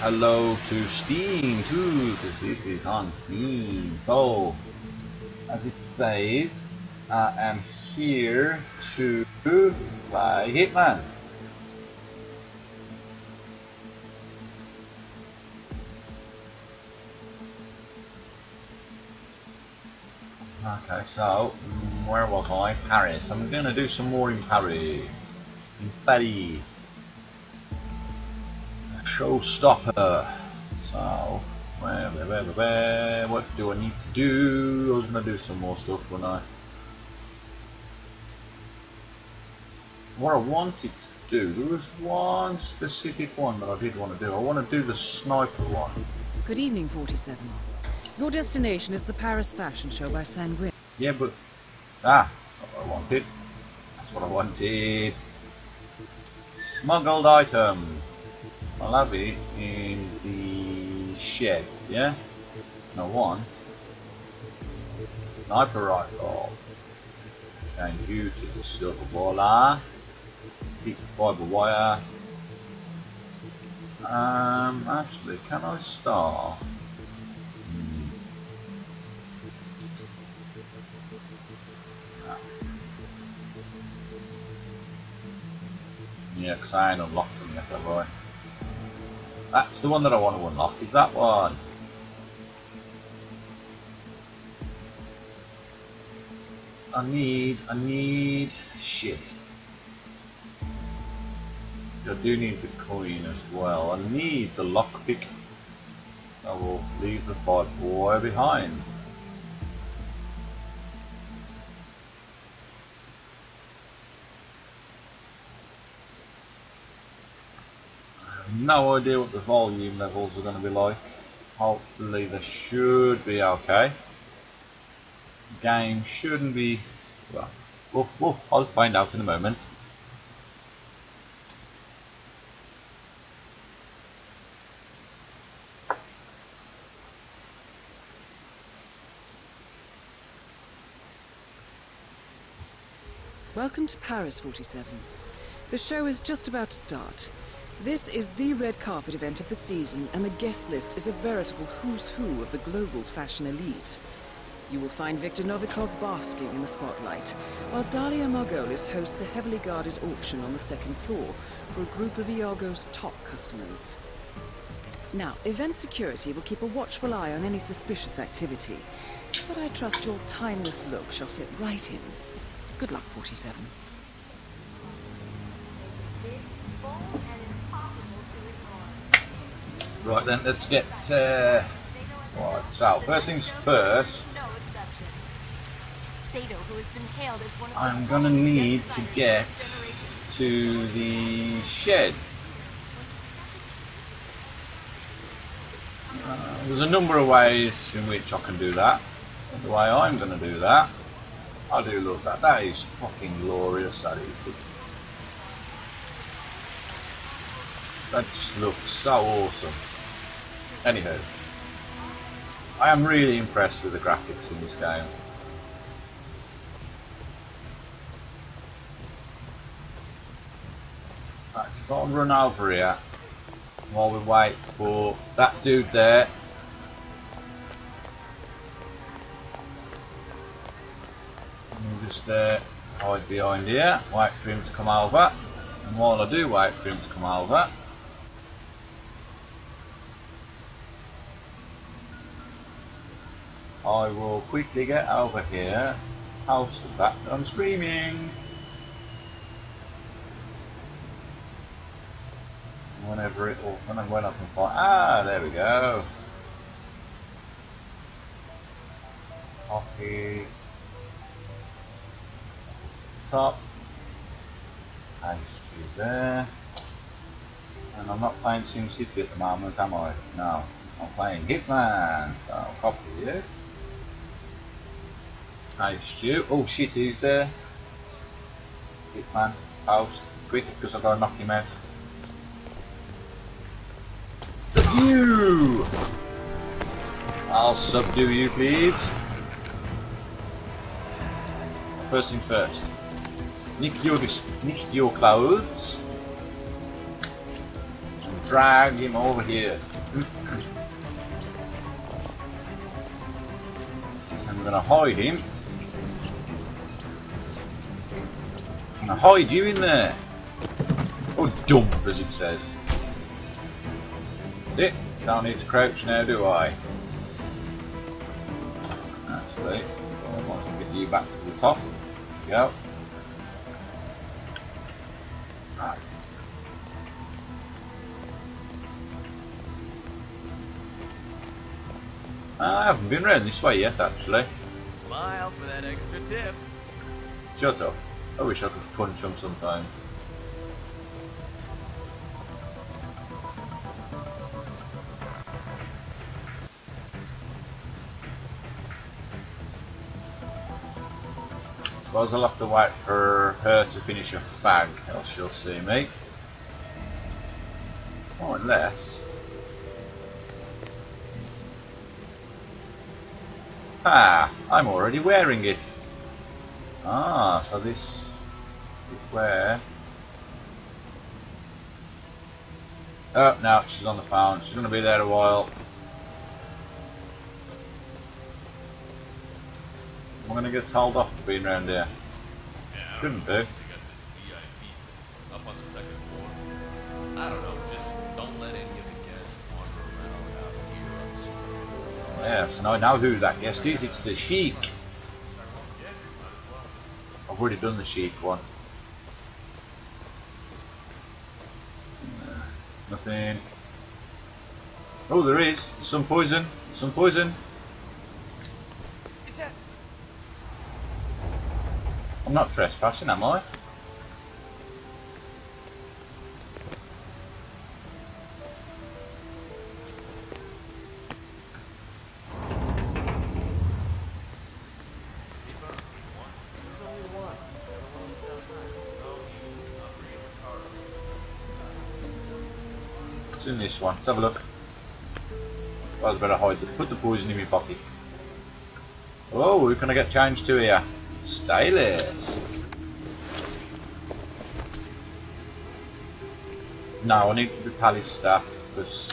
hello to Steam too, because this is on Steam. So, as it says, I am here to play Hitman. Okay, so where was I? Paris. I'm gonna do some more in Paris. In Paris. Showstopper. So where, where, where, where, what do I need to do? I was gonna do some more stuff, when I? What I wanted to do, there was one specific one that I did want to do. I want to do the sniper one. Good evening, 47. Your destination is the Paris Fashion Show by Sanguine. Yeah, but... Ah, that's what I wanted. That's what I wanted. Smuggled item. I'll have it in the shed, yeah? And I want... Sniper rifle. Change you to the Silverballer. The fiber wire. Um, actually, can I start? Yeah, because I ain't unlocked them yet, have I? That's the one that I want to unlock, is that one? I need, I need, shit. I do need the coin as well. I need the lockpick. I will leave the fight boy behind. No idea what the volume levels are going to be like. Hopefully they should be okay. Game shouldn't be, well, well, well, I'll find out in a moment. Welcome to Paris 47. The show is just about to start. This is the red carpet event of the season, and the guest list is a veritable who's who of the global fashion elite. You will find Viktor Novikov basking in the spotlight, while Dalia Margolis hosts the heavily guarded auction on the second floor for a group of Iago's top customers. Now, event security will keep a watchful eye on any suspicious activity, but I trust your timeless look shall fit right in. Good luck, 47. Right then, let's get. Uh, right, so first things first. I'm gonna need to get to the shed. Uh, there's a number of ways in which I can do that. The way I'm gonna do that, I do love that. That is fucking glorious. That is. That looks so awesome. Anywho, I am really impressed with the graphics in this game. Right, so I'll run over here while we wait for that dude there. And just uh, hide behind here, wait for him to come over. And while I do wait for him to come over, I will quickly get over here, fact that I'm streaming. Whenever it will, when I and find, ah, there we go. Copy. Top. Paste you there. And I'm not playing SimCity at the moment, am I? No. I'm playing Hitman, so I'll copy it. Hi Stu. Oh shit, he's there? Hitman, post, quick because I've got to knock him out. Subdue! I'll subdue you please. First thing first. Nick your, nick your clothes. And drag him over here. and we're gonna hide him. I'm hide you in there. Oh, jump, as it says. That's it. Don't need to crouch now, do I? Actually, I want to get you back to the top. Go. Right. Ah, I haven't been round this way yet, actually. Smile for that extra tip. Shut up. I wish I could punch him sometime. Suppose I'll have to wait for her to finish a fag, else she'll see me. Or unless... Ah, I'm already wearing it. Ah, so this is where... Oh, no, she's on the phone. She's going to be there a while. I'm going to get told off for being around here. Yeah, Shouldn't do. don't know. They got this VIP up on the second floor. I don't know. Just don't let any of the guests wander around out here on Yes, now I know who that guest is. It's the Sheik. I've already done the Sheik one. Nothing. Oh, there is. Some poison. Some poison. Is that? I'm not trespassing, am I? In this one. Let's have a look. I was better hide the, put the poison in my pocket. Oh, who can I get changed to here? Stylist. No, I need to be palace staff because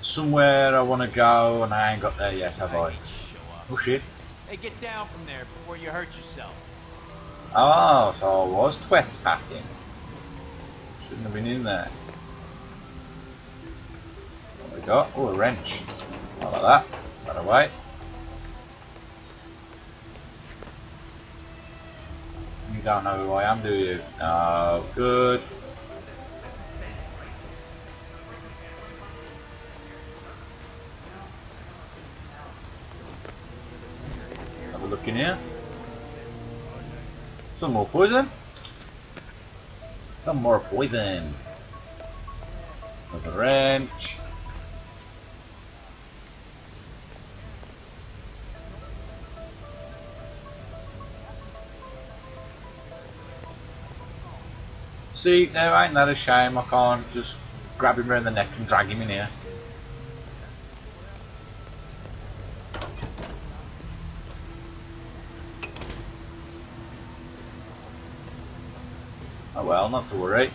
somewhere I want to go and I ain't got there yet, have I? Up. Oh shit. Hey, get down from there before you hurt yourself. Oh, so I was trespassing. Been in there. What we got? Oh, a wrench. I like that. Right away. You don't know who I am, do you? No, good. Have a look in here. Some more poison. Some more poison. Another wrench. See, now ain't that a shame? I can't just grab him around the neck and drag him in here. Well, not to worry.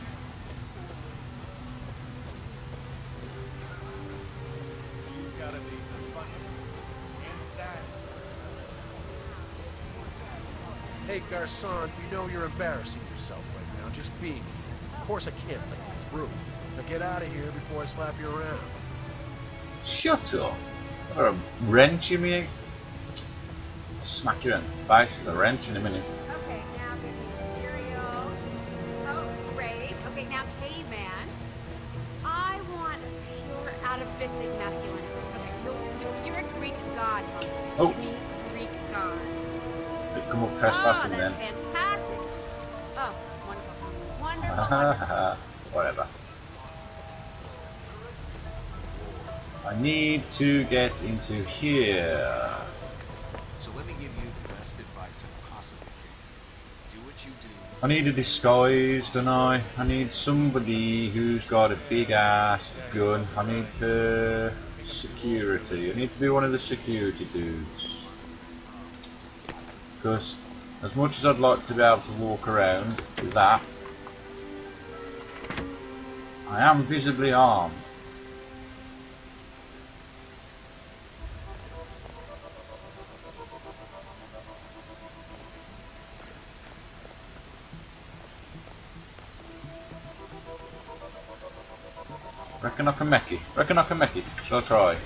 Hey, Garcon, you know you're embarrassing yourself right now, just being. Of course I can't let you through. Now get out of here before I slap you around. Shut up. Or a wrench in me. Smack you in the face with a wrench in a minute. They come up oh, then. fantastic. Oh, wonderful. Wonderful, wonderful. Whatever. I need to get into here. So let me give you the best advice I possibly can. Do what you do. I need a disguise, don't I? I need somebody who's got a big ass gun. I need to security. I need to be one of the security dudes. Because as much as I'd like to be able to walk around with that, I am visibly armed. Reckon I can make it. Reckon I can make it. Shall I try?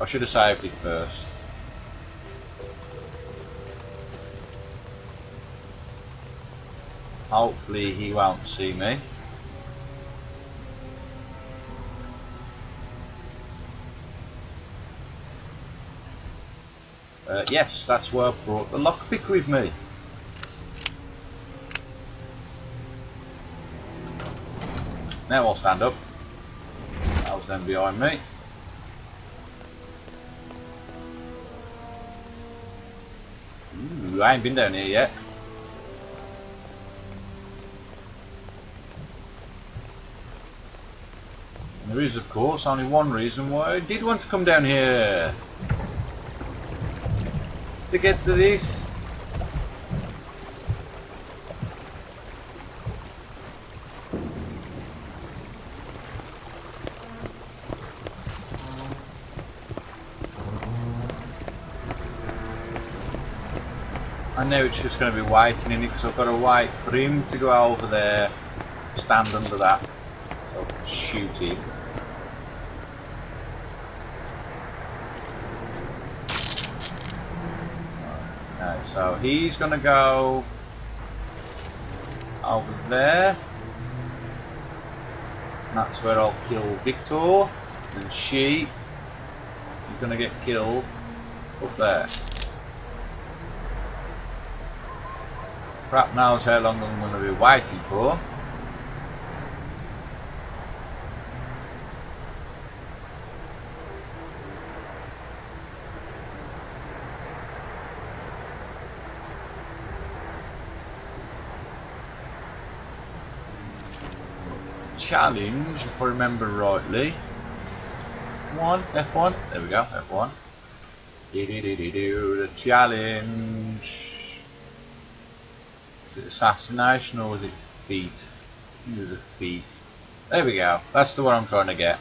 I should have saved it first. Hopefully he won't see me. Uh, yes, that's why I brought the lockpick with me. Now I'll stand up. That was then behind me. Ooh, I ain't been down here yet. There is, of course, only one reason why I did want to come down here. To get to this. I know it's just going to be waiting in it because I've got to wait for him to go over there, stand under that, so shoot him. So he's going to go over there. And that's where I'll kill Viktor. And she is going to get killed up there. Crap knows how long I'm going to be waiting for. Challenge, if I remember rightly. One, F1, there we go, F1. Do do do do do the challenge. Is it assassination or was it feat? The feat. There we go. That's the one I'm trying to get.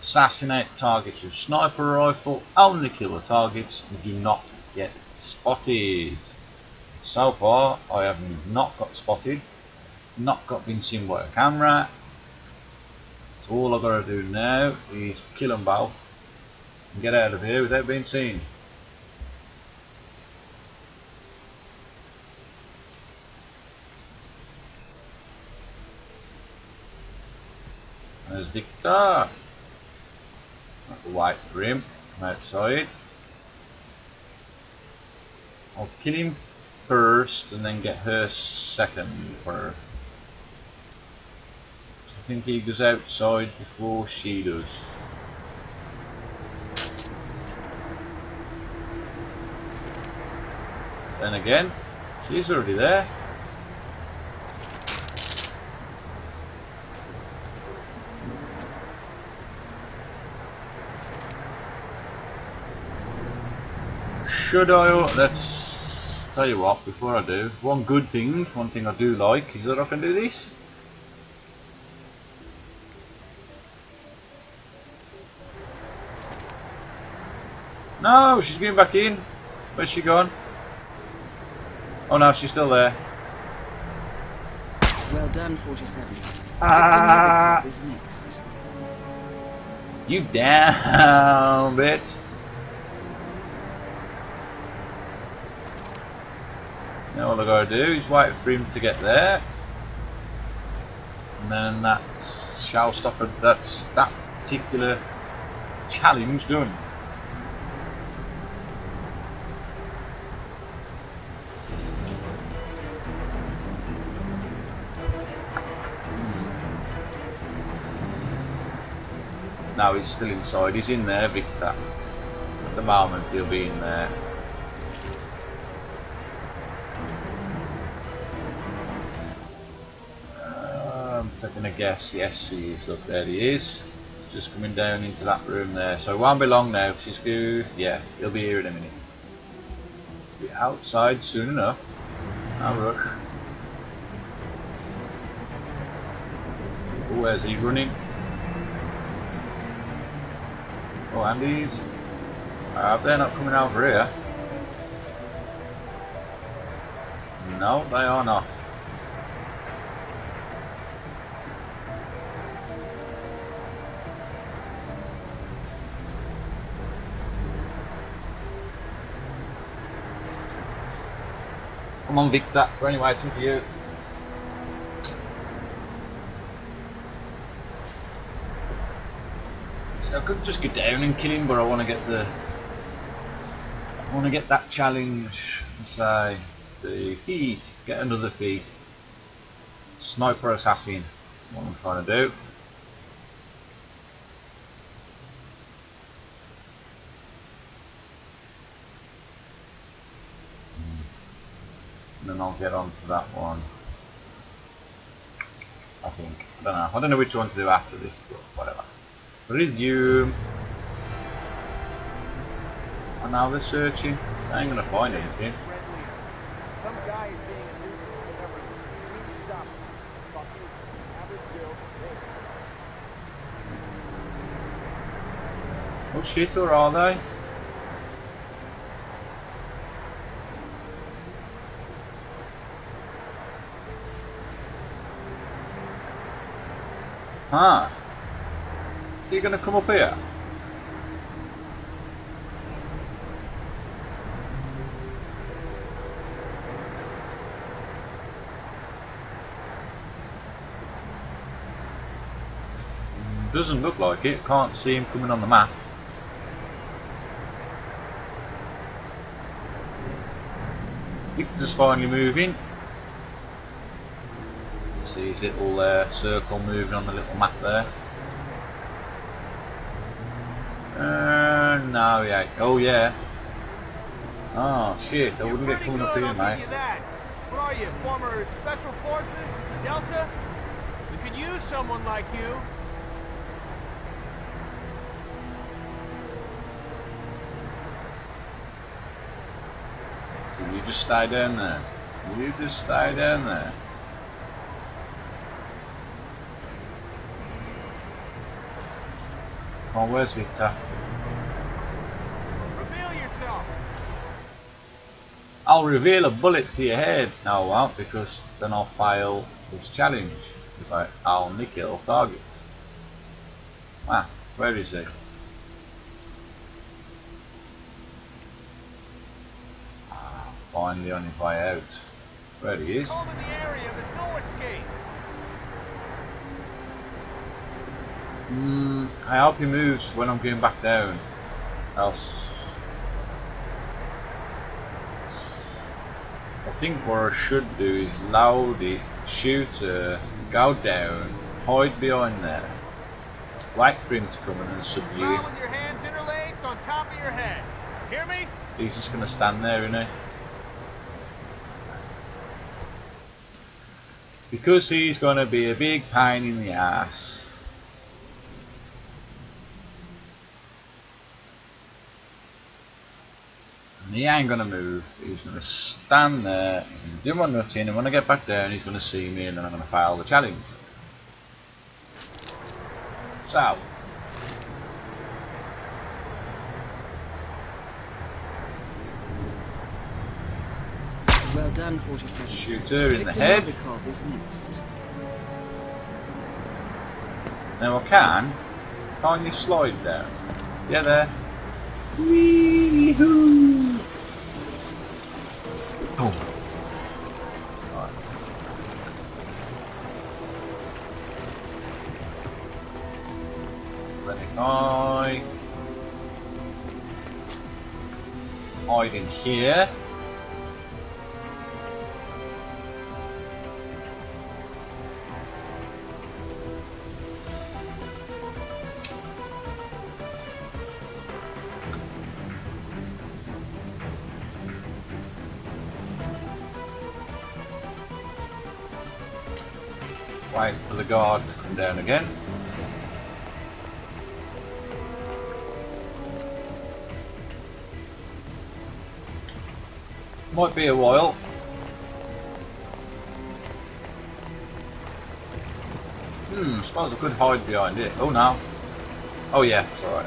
Assassinate targets with sniper rifle. Only kill the targets do not get spotted. So far, I have not got spotted. Not got been seen by a camera. So all I've got to do now is kill them both and get out of here without being seen. There's Viktor. White rim outside. I'll kill him first and then get her second for think he goes outside before she does. Then again, she's already there. Should I? Oh, let's tell you what. Before I do, one good thing, one thing I do like is that I can do this. No, she's going back in. Where's she gone? Oh no, she's still there. Well done, 47. Ah. Is next. You down, bitch. Now all I gotta do is wait for him to get there. And then that shall stop it. That's that particular challenge done. No, he's still inside. He's in there, Viktor. At the moment, he'll be in there. I'm taking a guess. Yes, he is. Look, there he is. He's just coming down into that room there. So it won't be long now. 'cause he's go. Yeah, he'll be here in a minute. Be outside soon enough. No rush. Oh, where's he running? Oh, Andy's. Uh, they're not coming over here. No, they are not. Come on, Viktor. Only waiting for you. So I could just get down and kill him, but I want to get the. I want to get that challenge say the feat, get another feat. Sniper assassin. What I'm trying to do. And then I'll get on to that one. I think. I don't know. I don't know which one to do after this, but whatever. Resume. And now they're searching. I ain't gonna find anything. Oh shit, or are they? Huh. You're gonna come up here? Doesn't look like it. Can't see him coming on the map. Viktor's finally moving. See his little uh, circle moving on the little map there. Uh, no, yeah. Oh, yeah. Oh, shit. I wouldn't get coming up here, mate. What are you, former special forces? Delta? We could use someone like you. So you just stay down there. You just stay down there. Come on, where's Viktor? Reveal yourself. I'll reveal a bullet to your head. No, I won't, because then I'll fail this challenge. If I, I'll kill targets. Ah, where is he? Ah, finally on his way out. Where he is. Called in the area. There's no escape. Hmm, I hope he moves when I'm going back down. Else. I think what I should do is load it, shoot go down, hide behind there, wait for him to come in and subdue him. with your hands interlaced on top of your head. Hear me? He's just gonna stand there, isn't he? Because he's gonna be a big pain in the ass. And he ain't gonna move. He's gonna stand there, he's gonna do my nutting, and when I get back down, he's gonna see me, and then I'm gonna fail the challenge. So, Well done, 47. shoot her in the head. Is next. Now I can. You slide down? Yeah, there. Wee-hoo! Boom. Right. Let me hide. Hide in here. Guard to come down again. Might be a while. Hmm, suppose I could hide behind it. Oh no. Oh yeah, it's alright.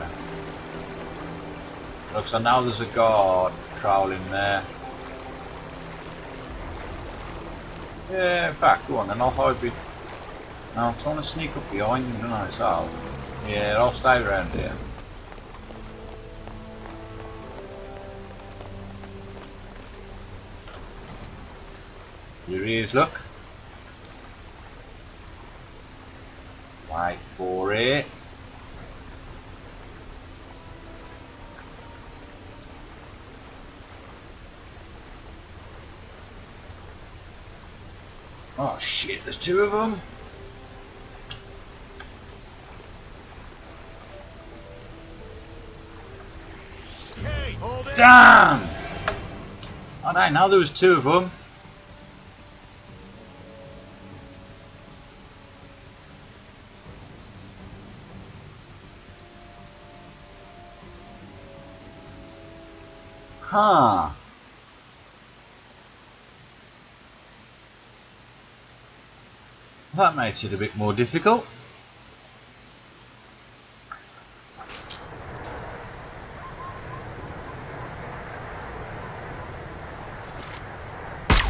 Looks like now there's a guard trolling there. Yeah, in fact, go on and I'll hide be... No, I'm trying to sneak up behind you, don't I, so... Yeah, I'll stay around here. Here ears look. Wait for it. Oh shit, there's two of them. Damn! No, now there was two of them. Huh. That makes it a bit more difficult.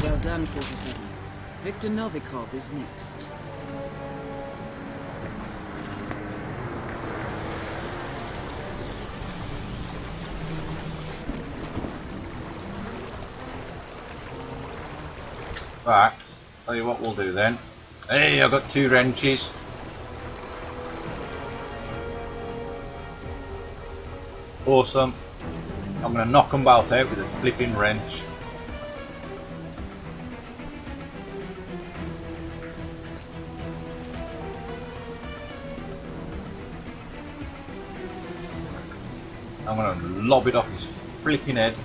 Well done, 47. Viktor Novikov is next. Right, tell you what we'll do then. Hey, I've got two wrenches. Awesome. I'm going to knock them both out with a flipping wrench. Lob it off his flipping head.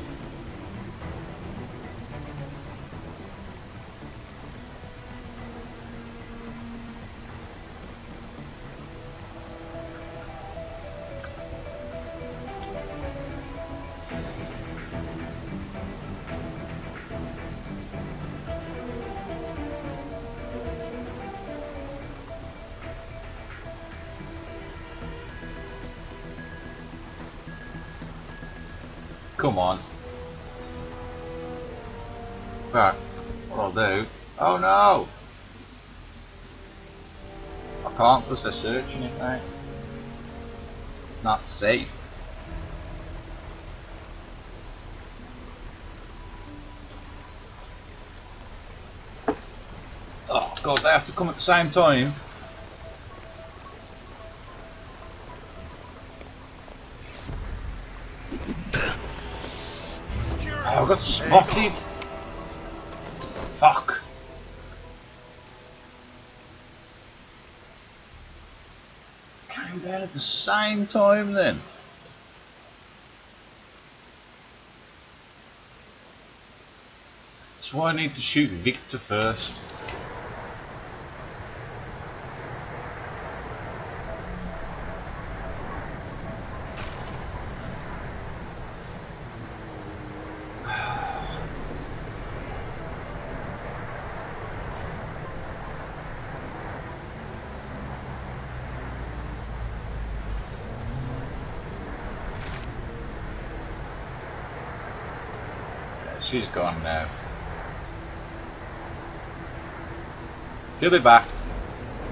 Because they're searching it, right? It's not safe. Oh god, they have to come at the same time. Oh, I got spotted. The same time then. So I need to shoot Viktor first. Yeah, she's gone now. She'll be back.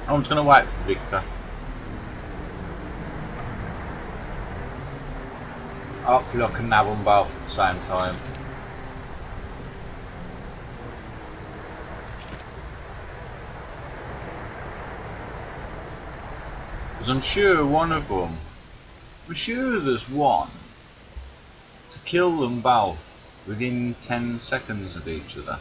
I'm just gonna wait for Viktor. Hopefully I can nab them both at the same time. Because I'm sure one of them, I'm sure there's one to kill them both within 10 seconds of each other.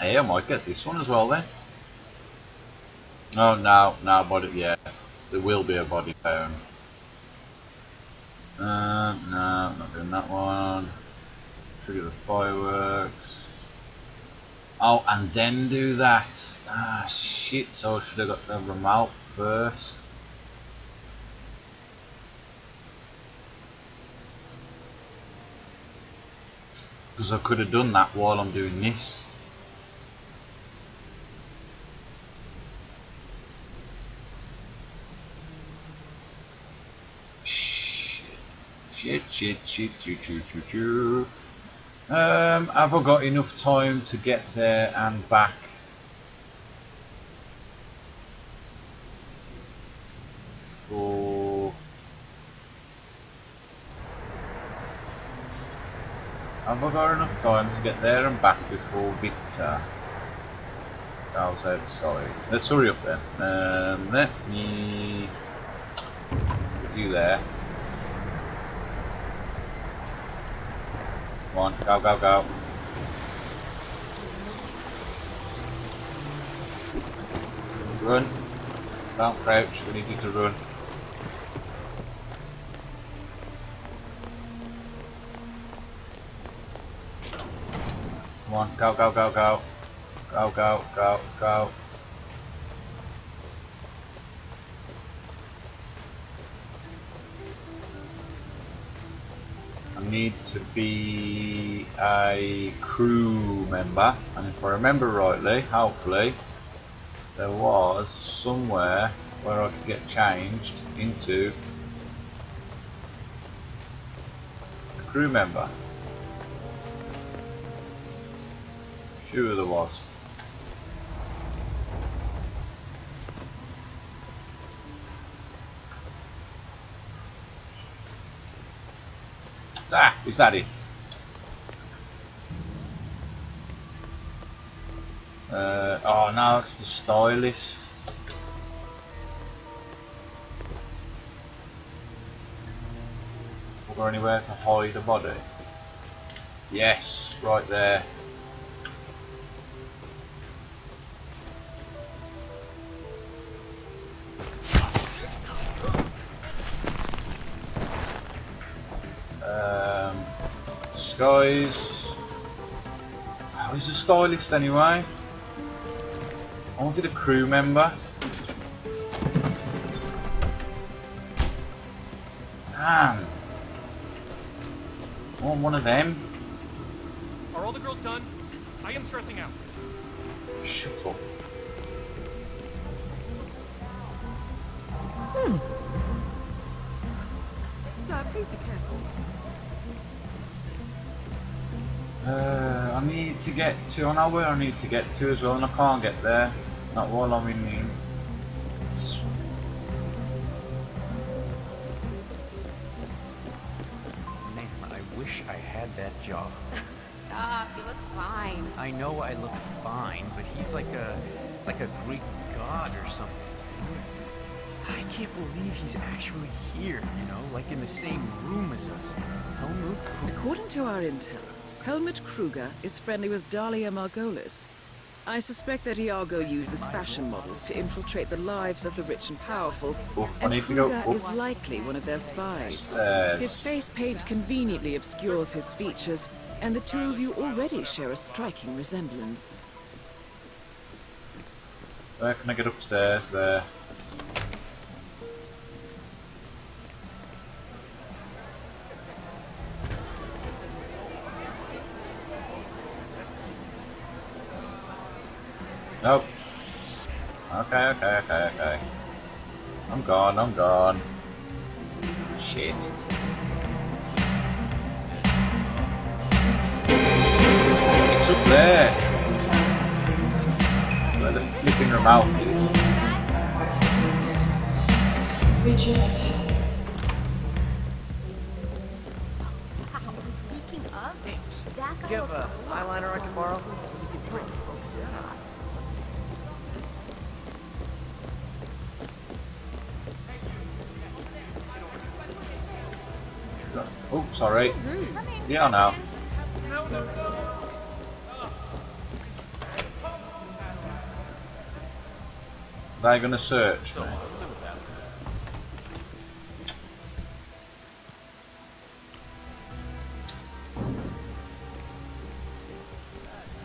Hey, I might get this one as well then. No, no, no body, yeah. There will be a body found. Uh, no, not doing that one. Trigger the fireworks. Oh, and then do that. Ah, shit, so I should have got the remote first. Because I could have done that while I'm doing this. Shit. Shit, shit, shit, choo choo choo choo. Um, have I got enough time to get there and back? Have I got enough time to get there and back before Viktor goes outside? Let's hurry up then. Um, let me put you there. Come on, go, go, go. Run. Don't crouch, we need you to run. Come on, go, go, go, go. Go, go, go, go. I need to be a crew member, and if I remember rightly, hopefully, there was somewhere where I could get changed into a crew member. There was. Ah, is that it? Uh, oh now it's the stylist. Or anywhere to hide a body? Yes, right there. Skies. Oh, he's a stylist anyway. I wanted a crew member. Damn. I want one of them. Are all the girls done? I am stressing out. Shut up. Need to get to. I know where I need to get to as well, and I can't get there. Not while I'm in here. Man, I wish I had that job. Stop, you look fine. I know I look fine, but he's like a like a Greek god or something. I can't believe he's actually here, you know, like in the same room as us. Helmut According to our intel, Helmut Kruger is friendly with Dalia Margolis. I suspect that Iago uses fashion models to infiltrate the lives of the rich and powerful, and. Kruger is likely one of their spies. His face paint conveniently obscures his features, and the two of you already share a striking resemblance. Where can I get upstairs? There. Okay, okay, okay, okay. I'm gone, I'm gone. Shit. It's up there. Where the flipping remote is. Wow, speaking of, that guy You have looks a eyeliner I can borrow? Oh, sorry. Yeah, now. They're gonna search me.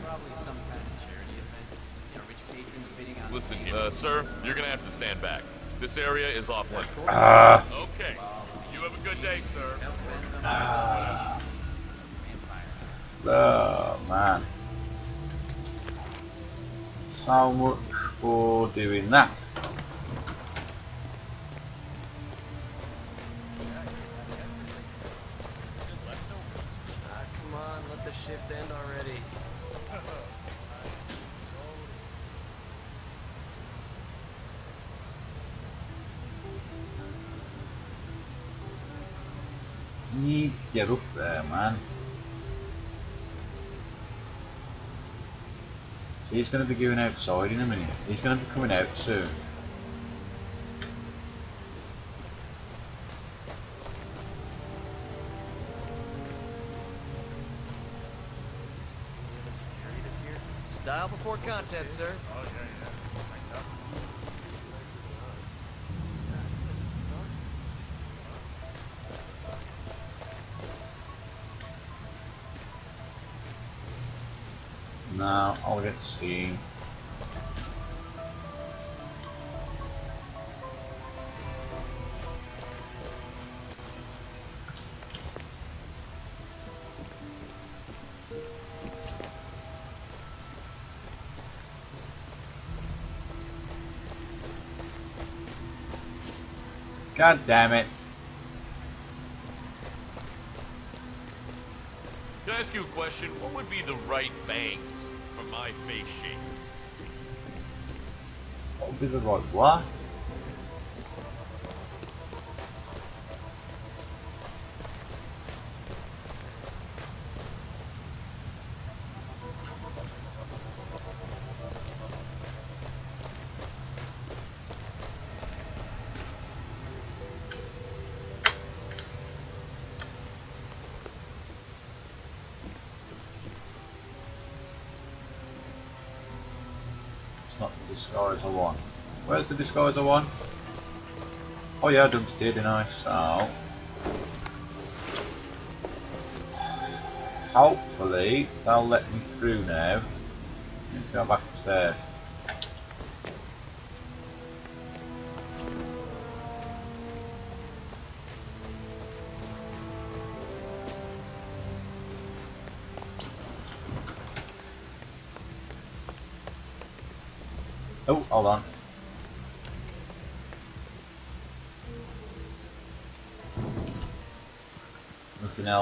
Probably some kind of charity event. You know, rich patrons bidding on Listen, uh, sir, you're gonna have to stand back. This area is off limits. Ah, Okay. You have a good day, sir. Vampire. Oh man. So much for doing that. Need to get up there, man. So He's going to be going outside in a minute. He's going to be coming out soon. Style before content, sir. I'll get seen. God damn it. Question? What would be the right bangs for my face shape? What would be the right what? Where's the disguise I want? Oh yeah, I dumped it, didn't I? So... Hopefully, they'll let me through now. To go back upstairs.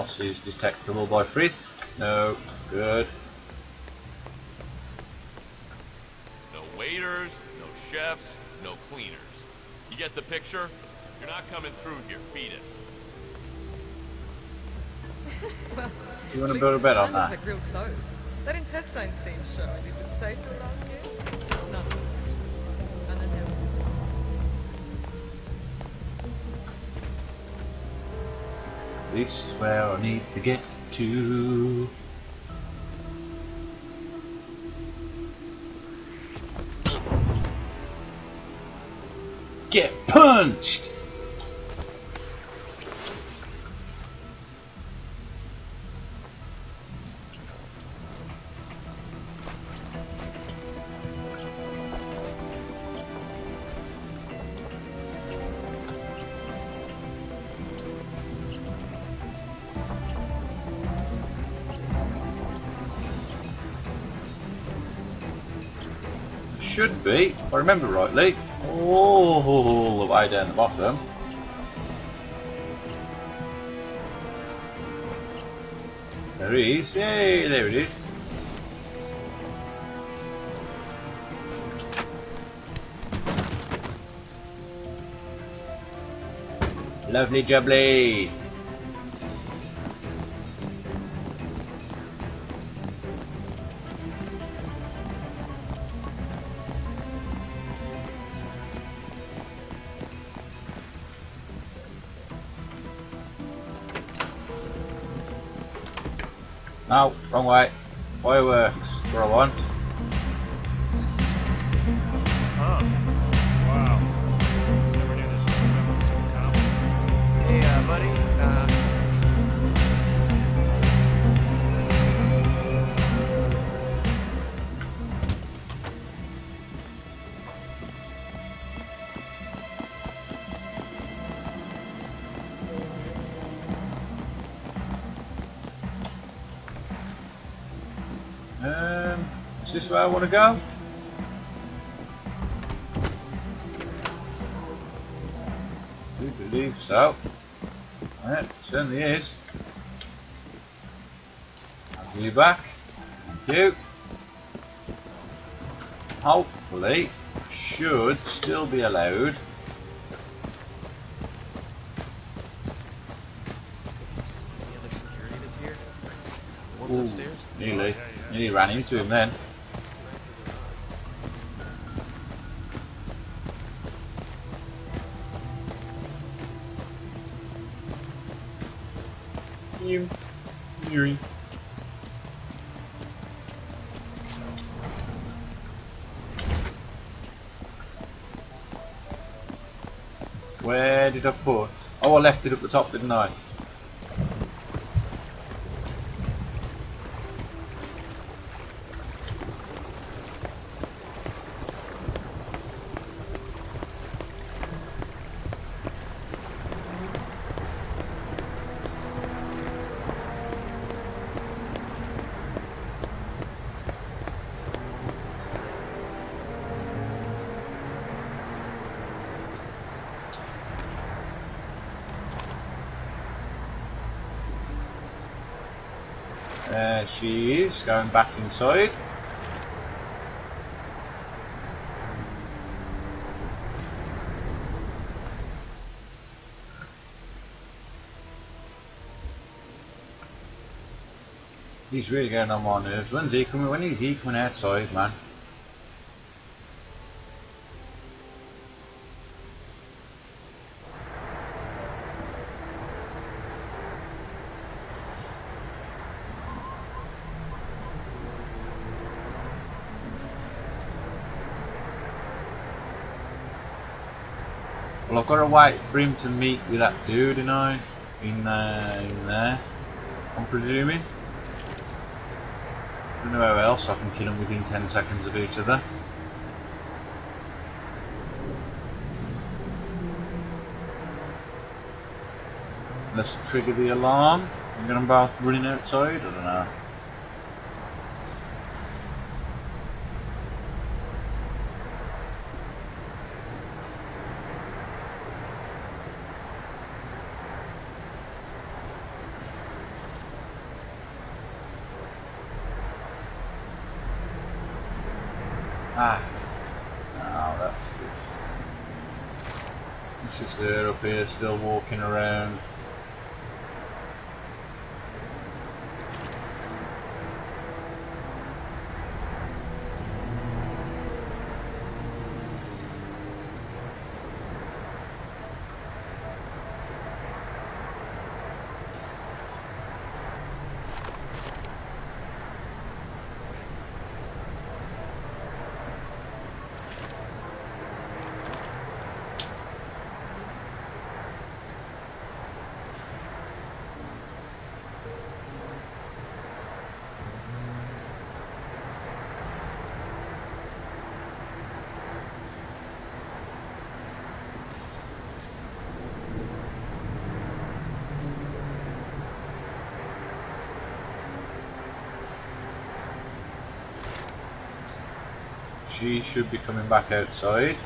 Else is detectable by Frith. No, good. No waiters, no chefs, no cleaners. You get the picture? You're not coming through here. Beat it. You want to build a bed on that? real close. That intestines themed show I did with Sato last year. Nothing. This is where I need to get to. Get punched! I remember rightly, all the way down the bottom. There it is, yay, there it is. Lovely jubbly. Do believe so. Yeah, certainly is. I'll be back. Thank you. Hopefully, should still be allowed. See the other security that's here? The ones Ooh? Nearly. Nearly ran into him then. You. You. Where did I put? Oh, I left it at the top, didn't I? She going back inside. He's really getting on my nerves. When's he coming? When is he coming outside, man? Well, I've got to wait for him to meet with that dude, you know, in, uh, in there. I'm presuming. I don't know how else I can kill them within 10 seconds of each other. Let's trigger the alarm and get them both running outside, I don't know. Ah. No, that's just... It's just there up here, still walking around. She should be coming back outside.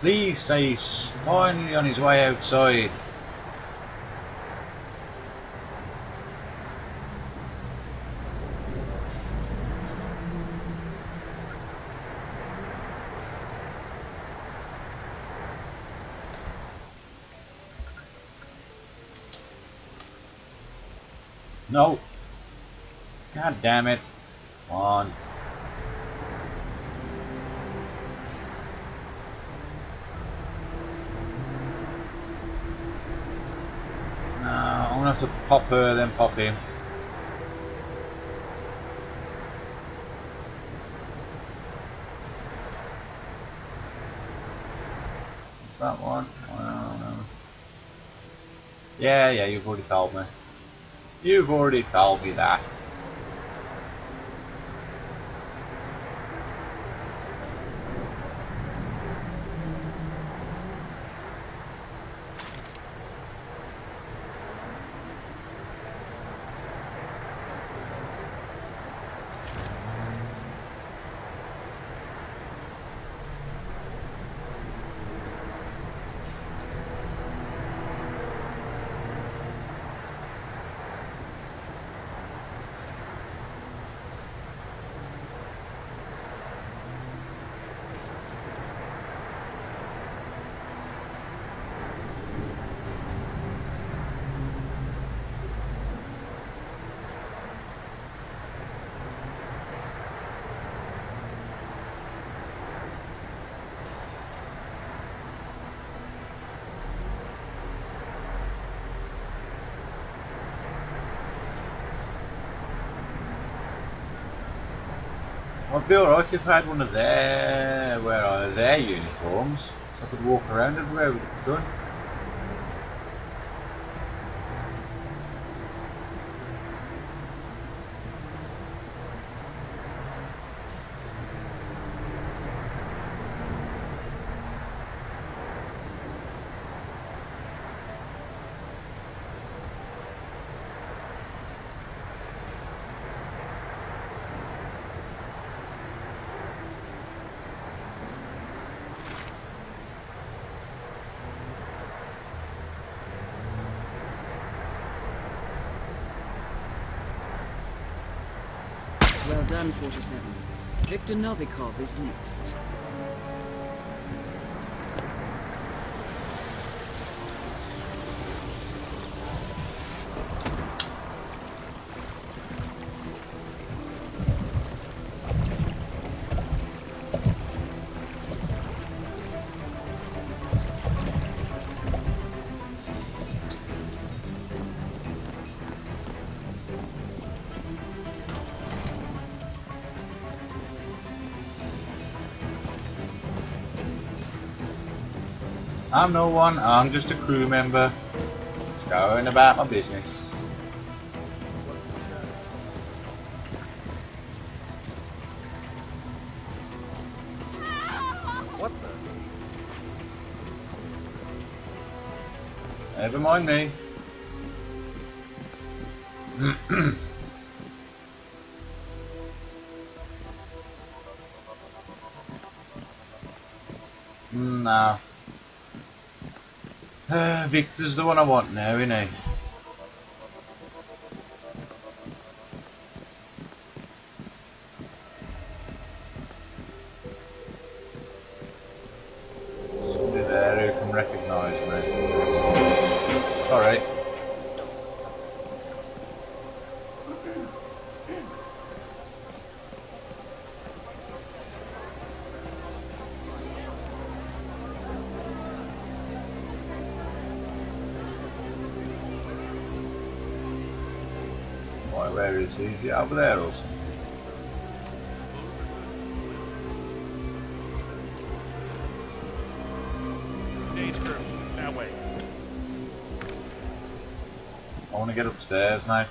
Please say he's finally on his way outside. No. God damn it. Pop her, then pop him. What's that one? Yeah, yeah, you've already told me. You've already told me that. Be alright if I had one of their, where are their uniforms, I could walk around everywhere with a gun. Done, 47. Viktor Novikov is next. I'm no one, I'm just a crew member. Just going about my business. What the? Never mind me. Viktor's the one I want now, isn't? Is he? Over there or something? Stage crew, that way. I want to get upstairs, mate.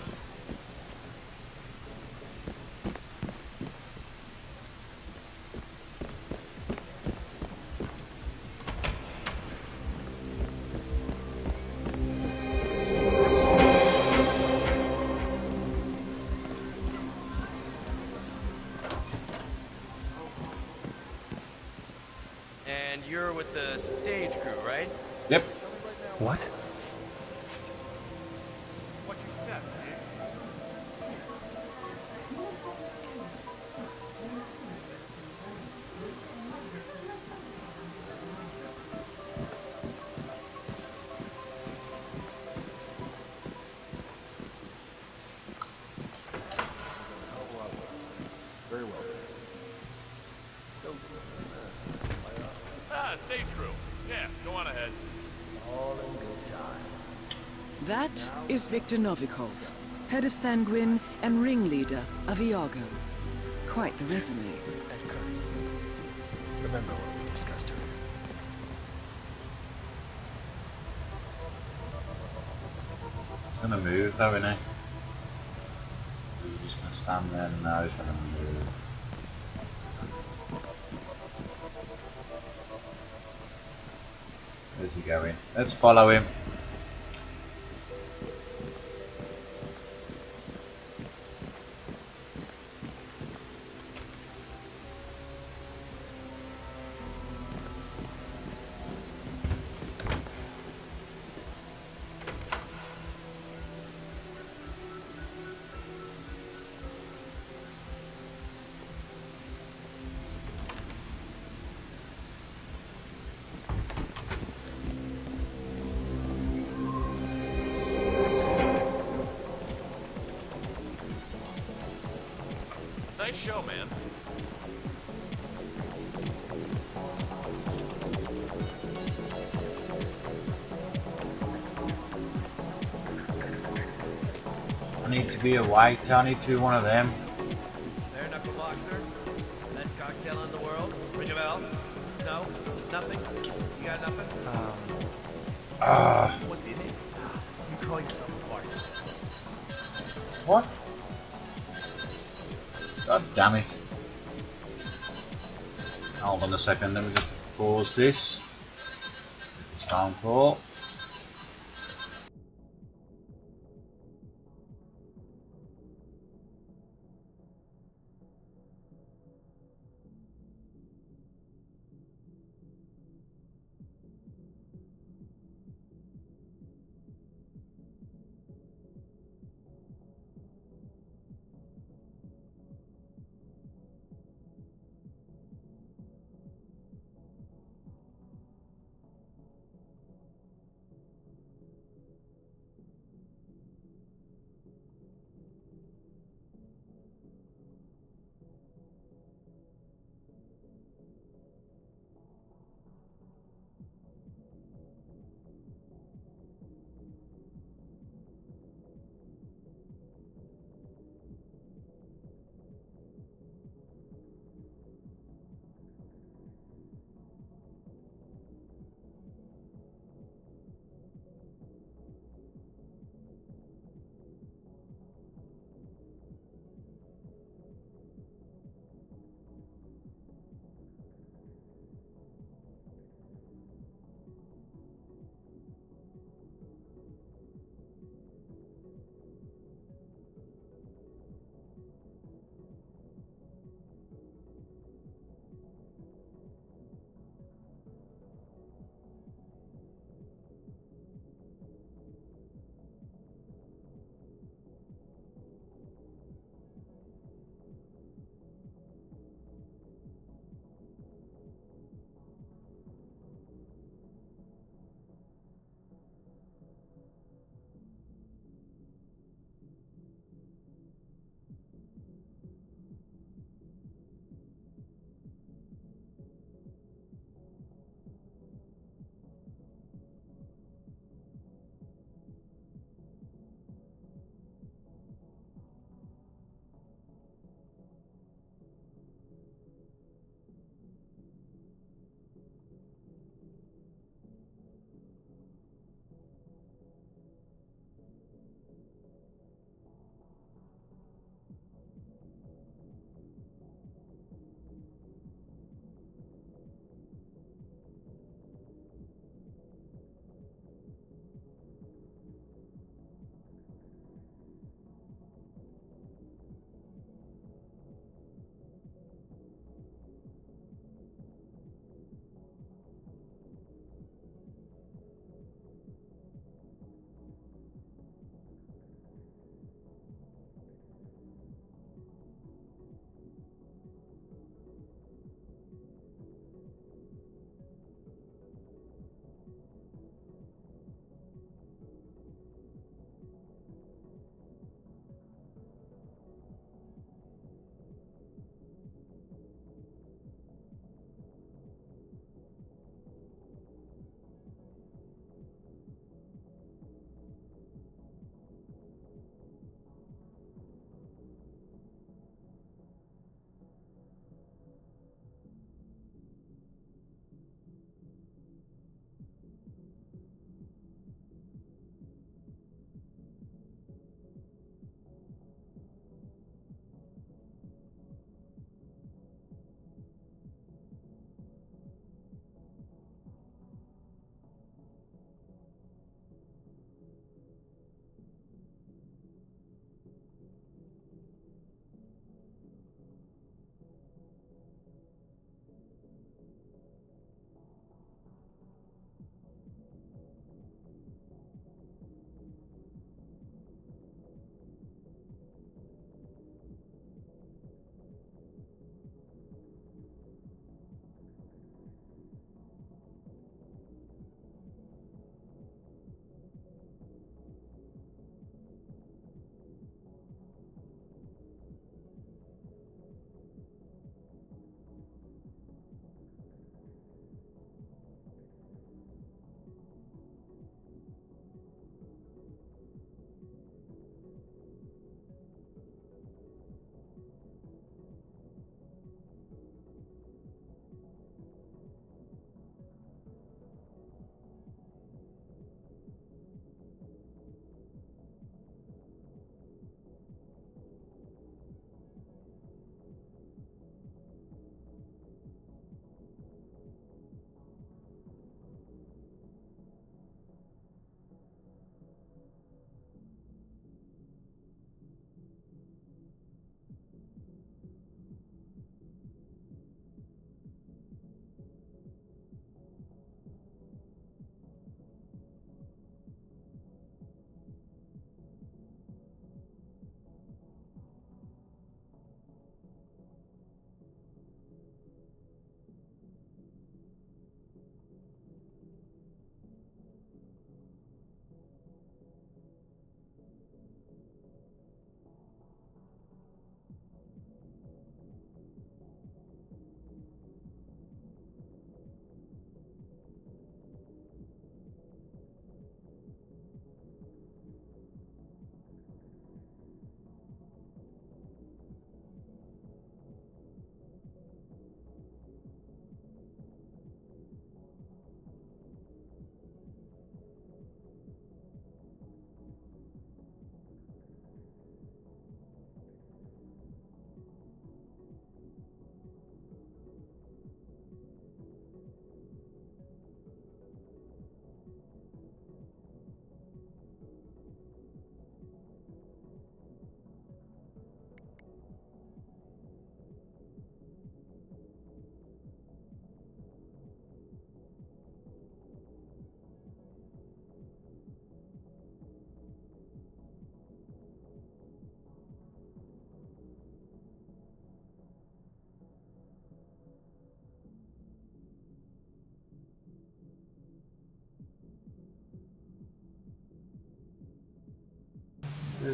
Viktor Novikov, head of Sanguine and ringleader of Iago. Quite the resume. And Kurt. Remember what we discussed earlier. Gonna move though, innit? He's just gonna stand there now, he's gonna move. Where's he going? Let's follow him. Need to be a white, I need to be one of them. There, knuckle boxer. Best cocktail in the world. Ring a bell? No? Nothing? You got nothing? Um, Ah, What's in it? You call yourself a party. what? God damn it. Hold on a second, let me just pause this. It's phone call.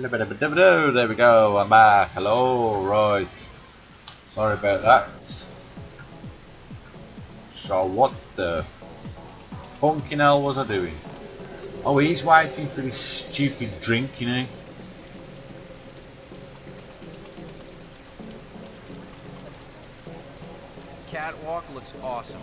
There we go, I'm back. Hello, right. Sorry about that. So what the funking hell was I doing? Oh, he's waiting for this stupid drink, you know. Catwalk looks awesome.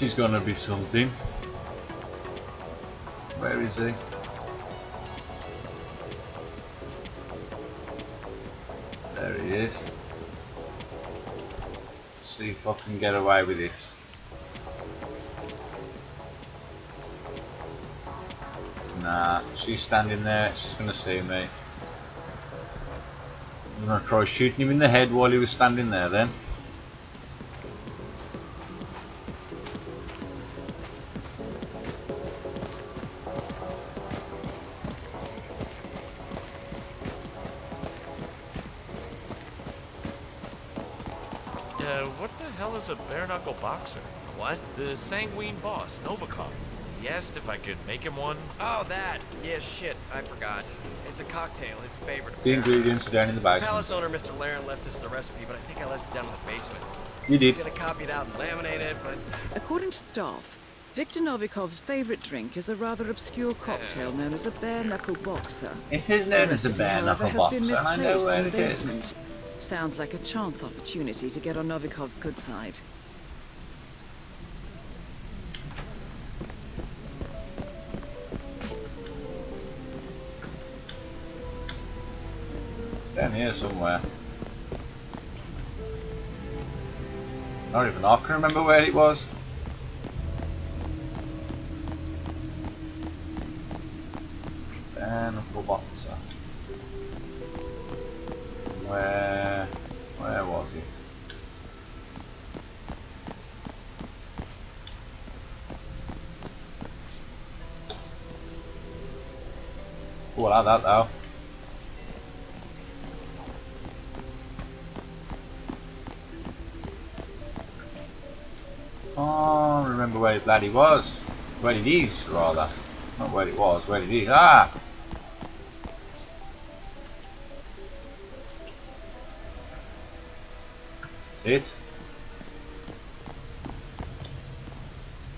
This is gonna be something. Where is he? There he is. see if I can get away with this. Nah, she's standing there, she's gonna see me. I'm gonna try shooting him in the head while he was standing there then. Boxer? What? The sanguine boss, Novikov. He asked if I could make him one. Oh, that. Yeah, shit. I forgot. It's a cocktail, his favorite. The ingredients are down in the basement. Palace owner Mr. Laren left us the recipe, but I think I left it down in the basement. You did. He's gonna copy it out and laminate it, but According to staff, Viktor Novikov's favorite drink is a rather obscure cocktail known as a bare knuckle boxer. It is known as a recipe, bare however, knuckle has boxer, been and I misplaced in the it is. basement. Sounds like a chance opportunity to get on Novikov's good side. Down here somewhere. Not even I can remember where it was. Bare knuckle boxer. Where where was it? Oh, I that though. Remember where it bloody was. Where it is, rather. Not where it was, where it is. Ah! It.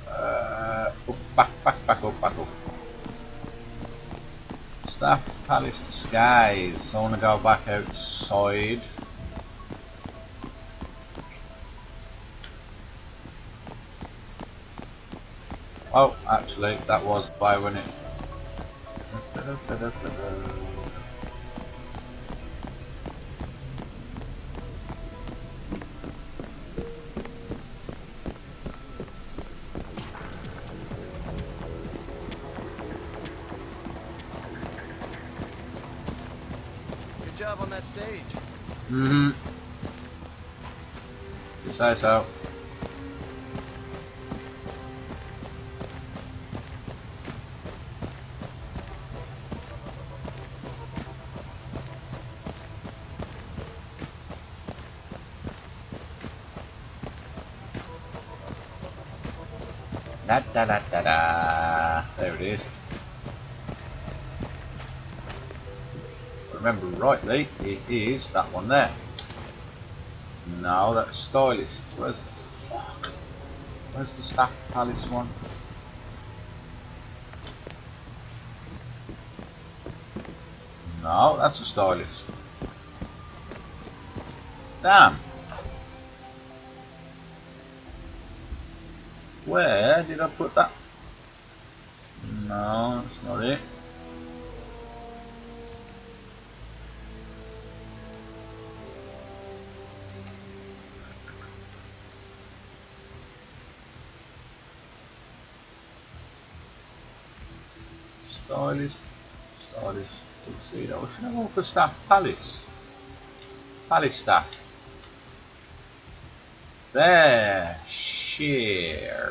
Uh, up, back, back, back up, back up. Staff Palace Disguise. I want to go back outside. Oh, actually, that was by when it. good job on that stage. Mm-hmm. You say so. Da is. Remember rightly, it is that one there. No, that's stylist. Where's the fuck? Where's the staff palace one? No, that's a stylist. Damn. Where did I put that? No, that's not it. Stylish, stylish tuxedo. Should I go for staff palace? Palace staff. There, share.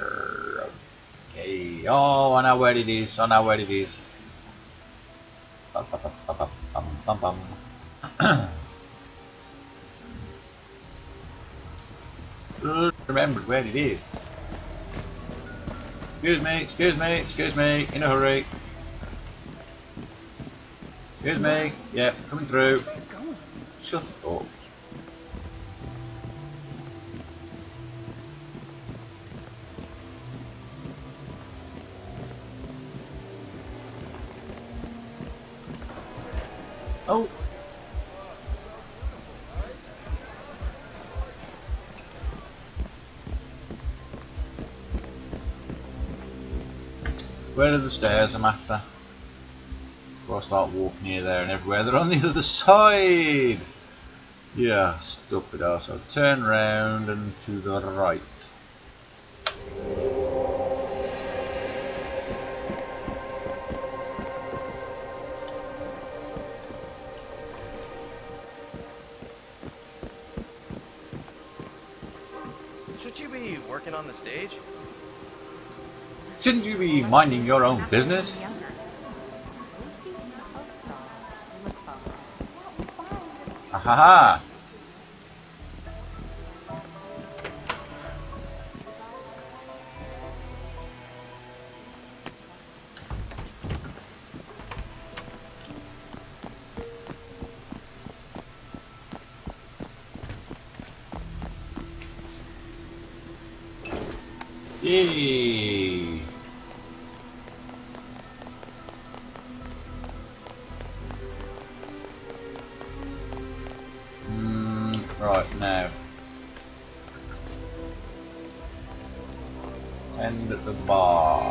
Okay. Oh, I know where it is. I know where it is. Remembered where it is. Excuse me, excuse me, excuse me, in a hurry. Excuse me, yep, coming through. Shut up. Oh. Where are the stairs I'm after? Before I start walking here, there and everywhere, they're on the other side! Yeah, stupid ass. So Turn round and to the right. Stage? Shouldn't you be minding your own business? Ahaha! Yay! Right now. Tend at the bar.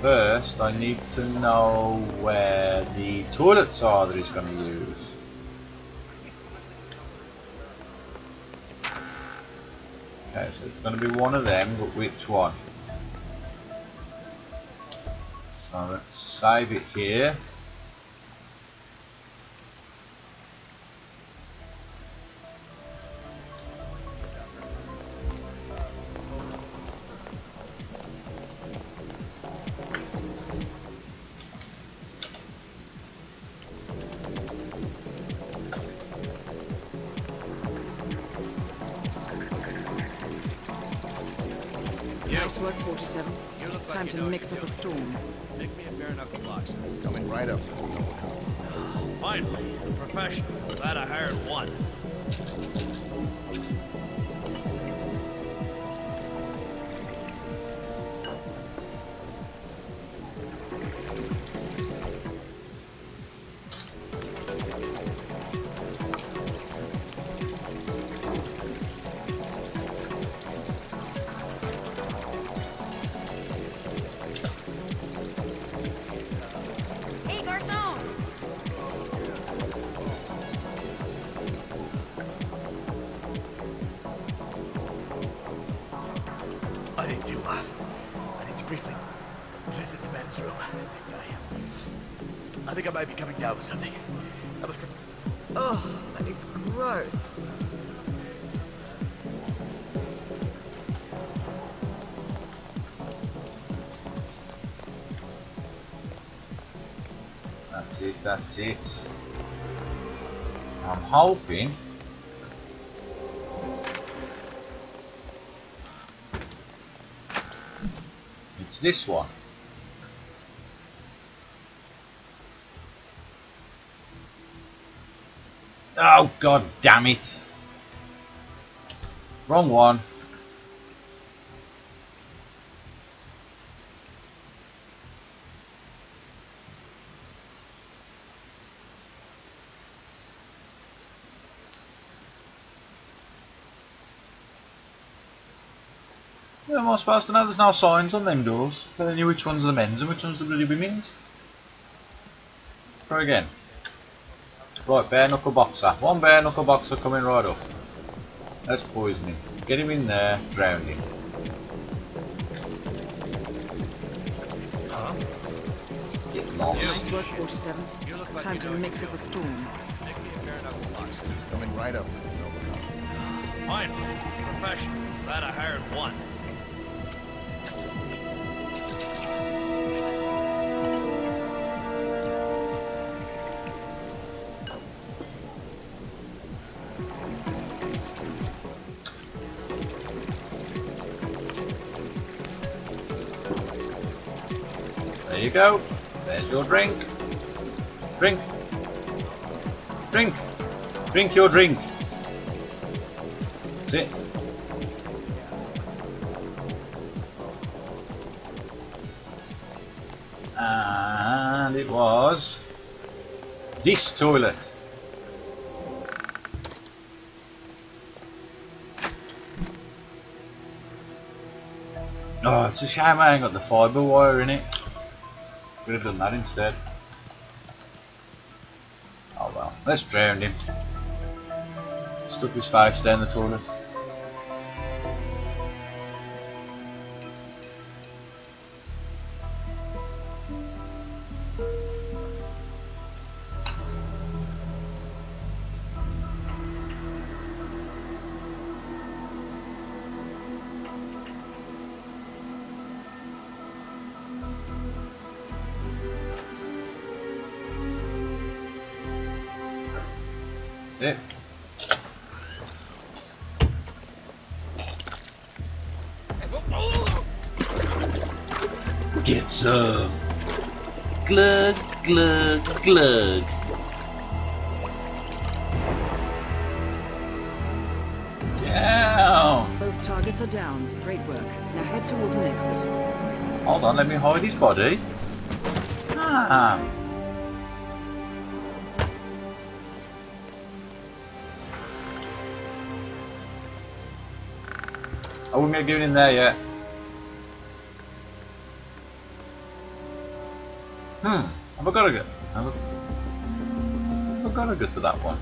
First, I need to know where the toilets are that he's going to use. Going to be one of them, but which one? So let's save it here. Might be with something. I'm afraid. Oh, that is gross. That's it, that's it. I'm hoping it's this one. God damn it. Wrong one. Where am I supposed to know? There's no signs on them doors telling you which one's are the men's and which one's are the bloody women's. Try again. Right, bare knuckle boxer. One bare knuckle boxer coming right up. Let's poison him. Get him in there, drown him. Nice work, 47. Time to mix up a storm. Coming right up. Fine. Professional. Glad I hired one. Go. There's your drink. Drink. Drink. Drink your drink. That's it. And it was this toilet. Oh, it's a shame I ain't got the fibre wire in it. Could have done that instead. Oh well, let's drown him. Stuck his face down the toilet. It. Get some. Glug, glug, glug. Down. Both targets are down. Great work. Now head towards an exit. Hold on, let me hide his body. Ah. I wouldn't get given in there yet. Hmm. Have I got to go? Have I, have I got to go to that one?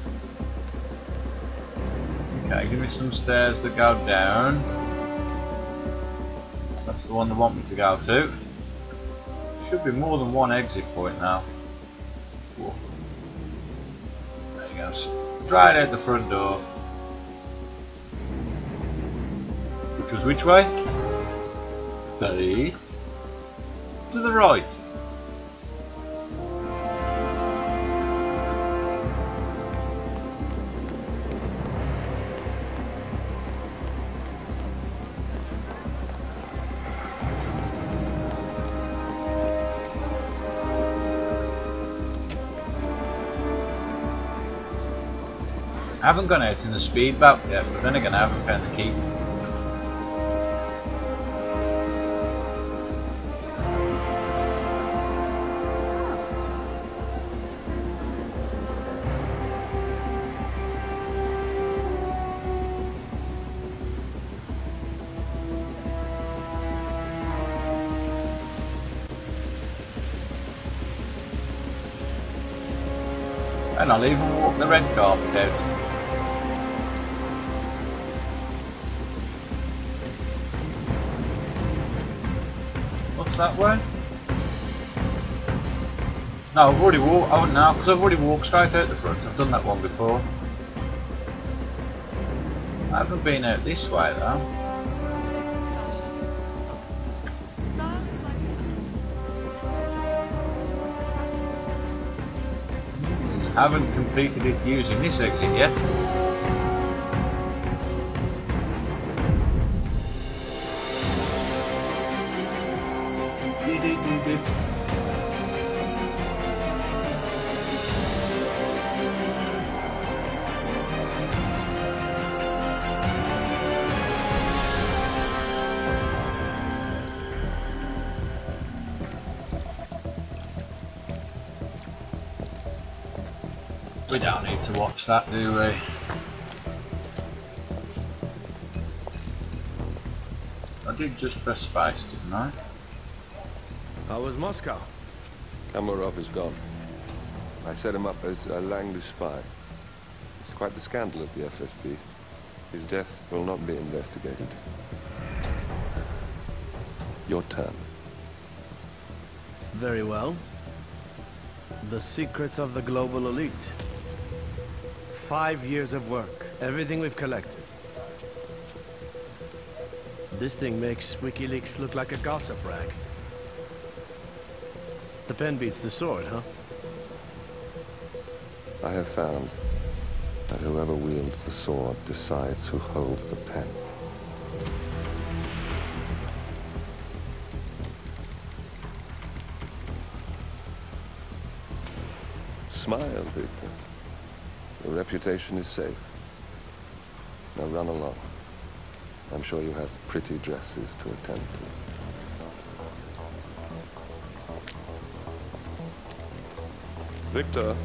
Okay, give me some stairs that go down. That's the one they want me to go to. Should be more than one exit point now. Whoa. There you go. Straight out the front door. Which which way? Three. To the right. I haven't gone out in the speed belt yet, but then again I haven't found the key. Red carpet out. What's that way? No, I've already walked. I wouldn't now because I've already walked straight out the front. I've done that one before. I haven't been out this way though. Haven't completed it using this exit yet. Need that, do we? I did just press space, didn't I? How was Moscow? Kamarov is gone. I set him up as a Langlish spy. It's quite the scandal at the FSB. His death will not be investigated. Your turn. Very well. The secrets of the global elite. Five years of work. Everything we've collected. This thing makes WikiLeaks look like a gossip rag. The pen beats the sword, huh? I have found that whoever wields the sword decides who holds the pen. Smile, Viktor. Your reputation is safe. Now run along. I'm sure you have pretty dresses to attend to. Viktor.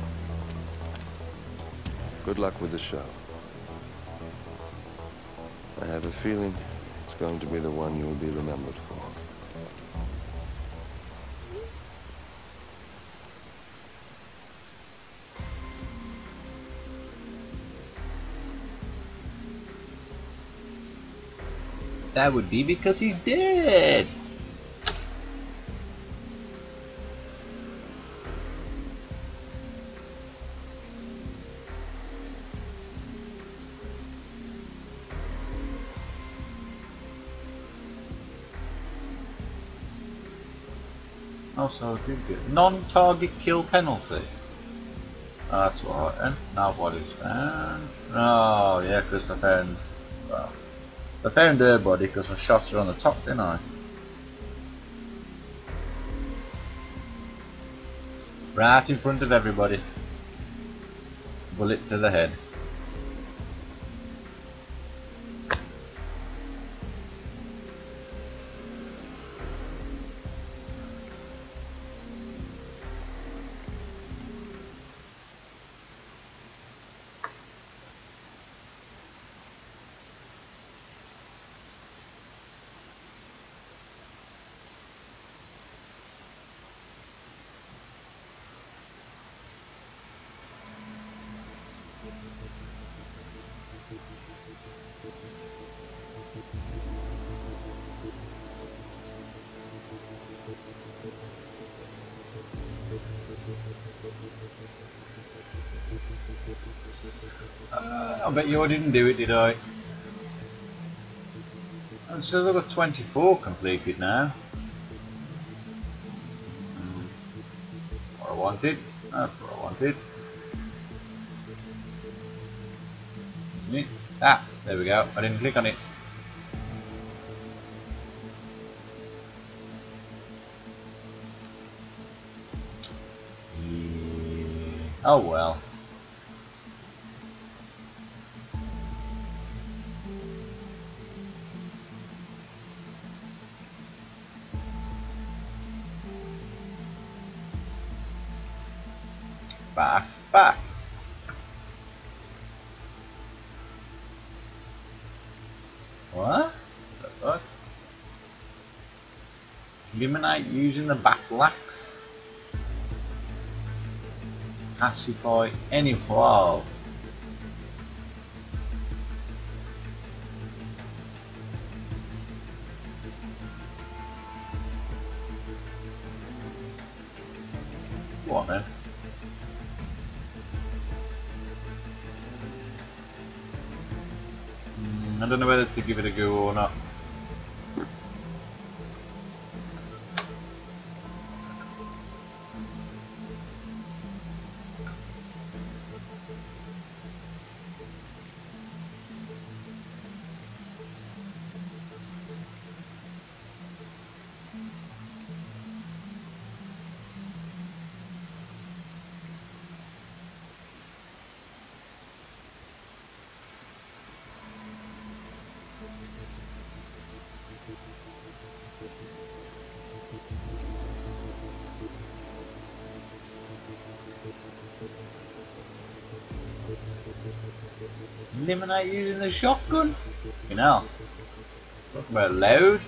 Good luck with the show. I have a feeling it's going to be the one you'll be remembered for. That would be because he's dead. Also, did get non-target kill penalty. That's alright then. Now what is found? Oh, yeah, found. Well, I found her body because I shot her on the top, didn't I? Right in front of everybody. Bullet to the head. Bet you I didn't do it, did I? And so I've got 24 completed now. What I wanted. That's what I wanted. Isn't it? Ah, there we go. I didn't click on it. Oh well. What? The fuck? Eliminate using the battle axe. Pacify any wall. To give it a go or not. Eliminate using the shotgun? You know. Talk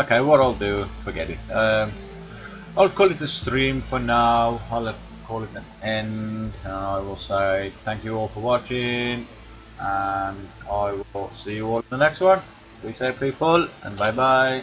okay, what I'll do, forget it. Um, I'll call it a stream for now. I'll call it an end. And I will say thank you all for watching. And I will see you all in the next one. Be safe, people, and bye bye.